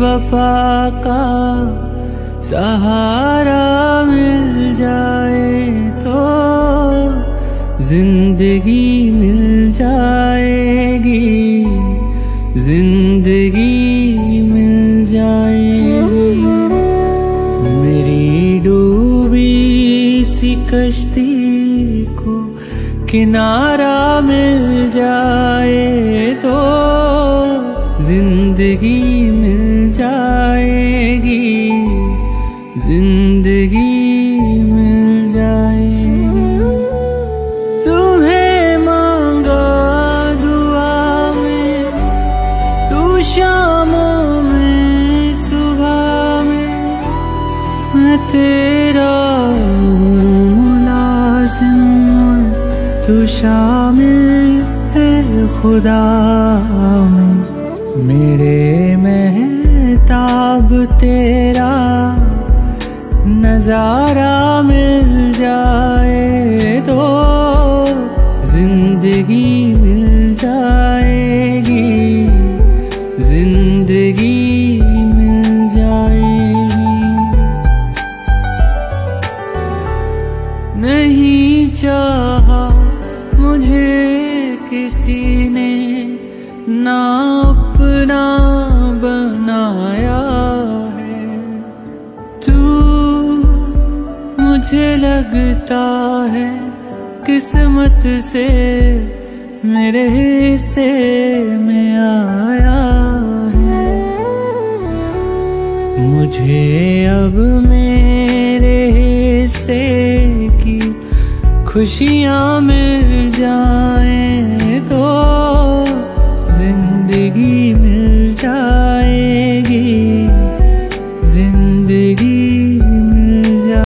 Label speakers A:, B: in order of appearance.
A: وفا کا سہارا مل جائے تو زندگی مل جائے گی، زندگی مل جائے گی۔ میری ڈوبی سی کشتی کو کنارا مل جائے گی زندگی مل جائے۔ گی تمہیں مانگا دعا میں، تو شاموں میں، صبح میں میں تیرا ملازم تو شامل ہے خدا میں، میرے محتاب تیرا نظارہ مل جائے تو زندگی مل جائے گی، زندگی مل جائے گی۔ نہیں چاہا مجھے کسی نے نہ اپنا بنایا۔ مجھے لگتا ہے قسمت سے میرے حصے میں آیا ہے۔ مجھے اب میرے حصے کی خوشیاں مل جائیں۔